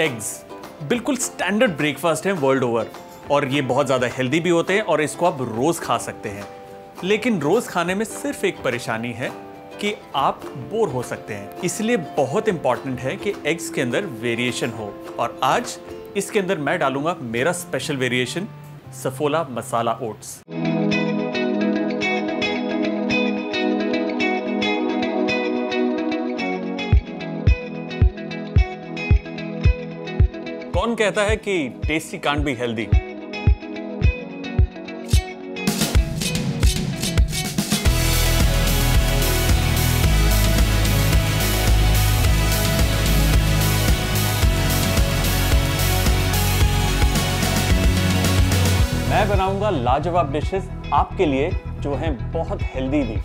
Eggs. बिल्कुल standard breakfast है world over और ये बहुत ज़्यादा हेल्दी भी होते हैं और इसको आप रोज़ खा सकते हैं। लेकिन रोज़ खाने में सिर्फ़ एक परेशानी है कि आप बोर हो सकते हैं। इसलिए बहुत इंपॉर्टेंट है कि एग्स के अंदर वेरिएशन हो। और आज इसके अंदर मैं डालूँगा मेरा special variation Saffola masala oats कहता है कि टेस्टी कांट बी हेल्दी मैं बनाऊँगा लाजवाब डिशेस आपके लिए जो हैं बहुत हेल्दी भी।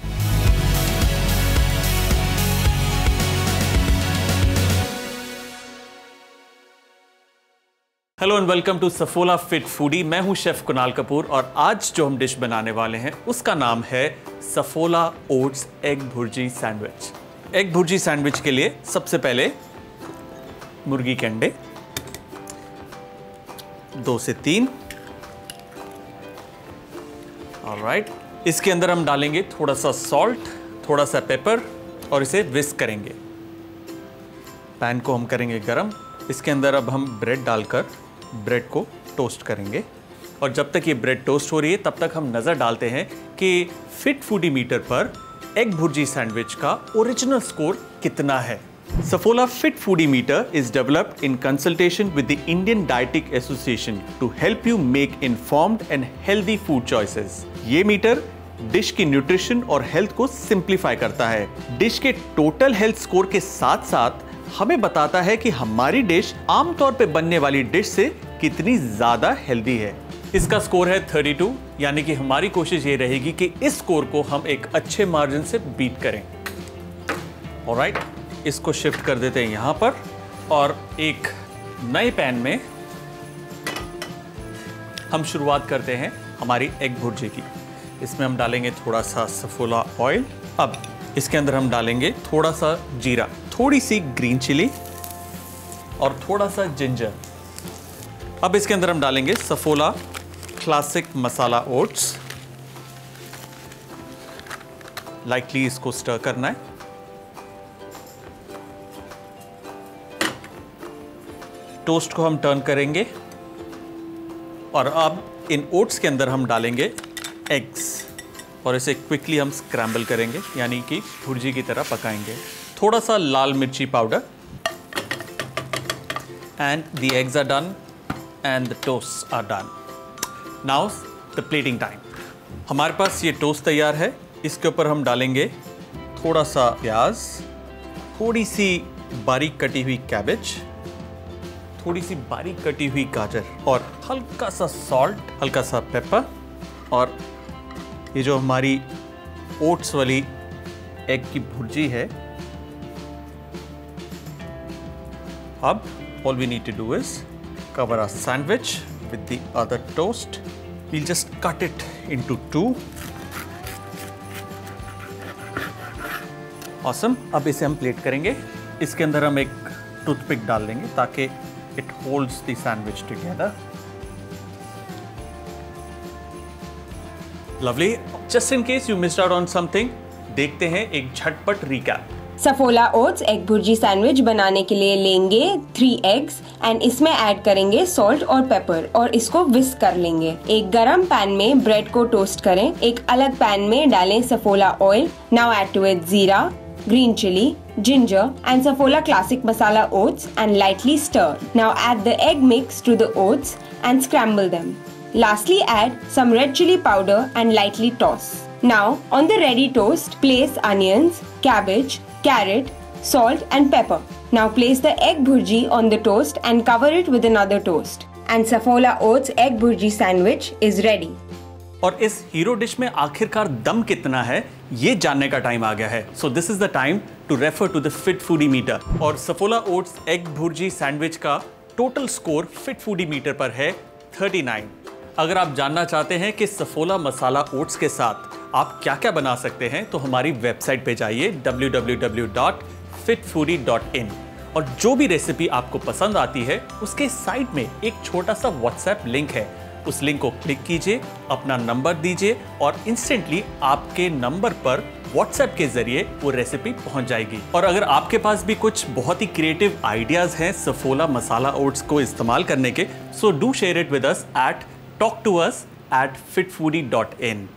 Hello and welcome to Saffola fit foodie मैं हूँ शेफ कुणाल कपूर और आज जो हम डिश बनाने वाले हैं, उसका नाम है Saffola oats egg bhurji sandwich egg bhurji sandwich के लिए सबसे पहले मुर्गी के अंडे, दो से तीन। राइट इसके अंदर हम डालेंगे थोड़ा सा सॉल्ट थोड़ा सा पेपर और इसे विस्क करेंगे। पैन को हम करेंगे गरम। इसके अंदर अब हम ब्रेड डालकर ब्रेड को टोस्ट करेंगे। और जब तक ये ब्रेड टोस्ट हो रही है, तब तक हम नज़र डालते हैं कि फिट फूडी मीटर पर एग भुर्जी सैंडविच का ओरिजिनल स्कोर कितना है। Saffola fit foodie meter is developed in consultation with the Indian Dietetic Association to help you make informed and healthy food choices ये मीटर डिश की nutrition और health को simplify करता है। Dish के टोटल हेल्थ स्कोर के साथ साथ हमें बताता है कि हमारी डिश आमतौर पे बनने वाली डिश से कितनी ज़्यादा हेल्दी है। इसका स्कोर है 32 यानी कि हमारी कोशिश ये रहेगी कि इस स्कोर को हम एक अच्छे मार्जिन से बीट करें। ऑलराइट इसको शिफ्ट कर देते हैं यहाँ पर, और एक नए पैन में हम शुरुआत करते हैं हमारी एग भुर्जी की। इसमें हम डालेंगे थोड़ा सा सफोला ऑयल अब इसके अंदर हम डालेंगे थोड़ा सा जीरा। थोड़ी सी ग्रीन चिली और थोड़ा सा जिंजर अब इसके अंदर हम डालेंगे Saffola classic masala oats lightly इसको स्टर करना है. टोस्ट को हम टर्न करेंगे. और अब इन ओट्स के अंदर हम डालेंगे एग्स और इसे क्विकली हम स्क्रैम्बल करेंगे, यानी कि भुर्जी की तरह पकाएँगे. थोड़ा सा लाल मिर्ची powder and the eggs are done and the toast are done now the plating time हमारे पास ये टोस्ट तैयार है। इसके ऊपर हम डालेंगे थोड़ा सा प्याज, थोड़ी सी बारीक कटी हुई कैबेज थोड़ी सी बारीक कटी हुई गाजर और हल्का सा सॉल्ट हल्का सा पेपर और ये जो हमारी ओट्स वाली एग की भुर्जी है अब all we need to do is cover a sandwich with the other toast we'll just cut it into two awesome अब इसे हम प्लेट करेंगे। इसके अंदर हम एक टूथपिक डाल देंगे ताकि it holds the sandwich together lovely just in case you missed out on something देखते हैं एक झटपट recap Saffola oats egg bhurji sandwich बनाने के लिए लेंगे थ्री एग्स एंड इसमें ऐड करेंगे सॉल्ट और पेपर और इसको विस्क कर लेंगे। एक गरम पैन में ब्रेड को टोस्ट करें। एक अलग पैन में डालें Saffola oil now add to it jeera green chilli ginger and Saffola classic masala oats and lightly stir now add the egg mix to the oats and scramble them lastly add some red chilli powder and lightly toss now on the ready toast place onions cabbage carrot, salt and pepper. Now place the egg bhurji on the toast and cover it with another toast. And Saffola oats egg bhurji sandwich is ready. और इस hero dish में आखिरकार दम कितना है ये जानने का टाइम आ गया है so this is the time to refer to the fit foodie meter और Saffola oats egg bhurji sandwich का total score fit foodie meter पर है 39 अगर आप जानना चाहते हैं कि सफोला मसाला ओट्स के साथ आप क्या क्या बना सकते हैं तो हमारी वेबसाइट पे जाइए, www.fitfoodie.in और जो भी रेसिपी आपको पसंद आती है, उसके साइड में एक छोटा सा व्हाट्सएप लिंक है। उस लिंक को क्लिक कीजिए, अपना नंबर दीजिए और इंस्टेंटली आपके नंबर पर व्हाट्सएप के ज़रिए वो रेसिपी पहुँच जाएगी। और अगर आपके पास भी कुछ बहुत ही क्रिएटिव आइडियाज़ हैं सफोला मसाला ओट्स को इस्तेमाल करने के so do share it with us at talk to us at fit foodie dot in